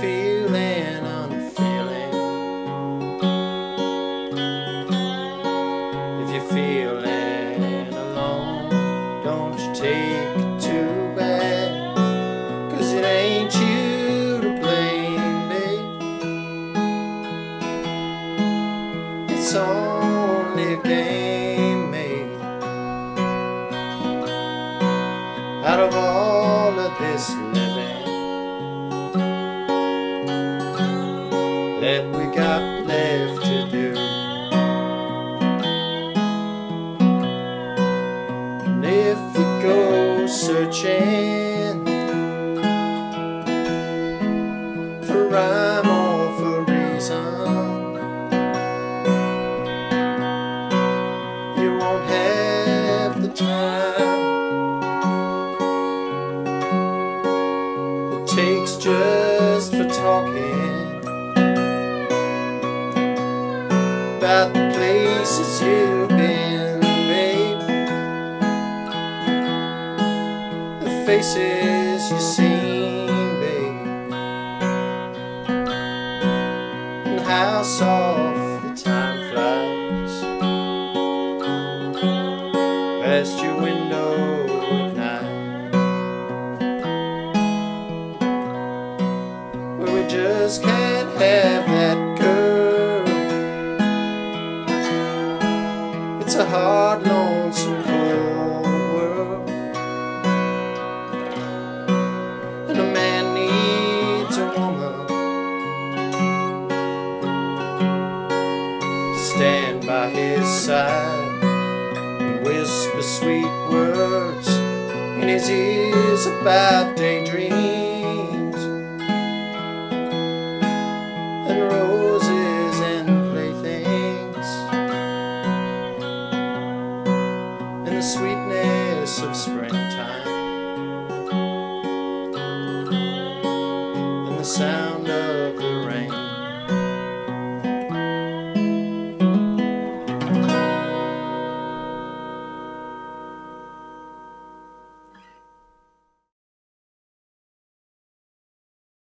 feeling unfeeling. If you're feeling alone, don't you take it too bad. Cause it ain't you to blame, babe. It's only a game made out of all of this. For rhyme or for reason, you won't have the time. It takes just for talking. About the places you've faces you've seen, babe. And how soft the time flies past your window at night. Where we just can't have that girl. It's a hard, lonesome, world. stand by his side and whisper sweet words in his ears about daydreams and roses and playthings and the sweetness of springtime and the sound.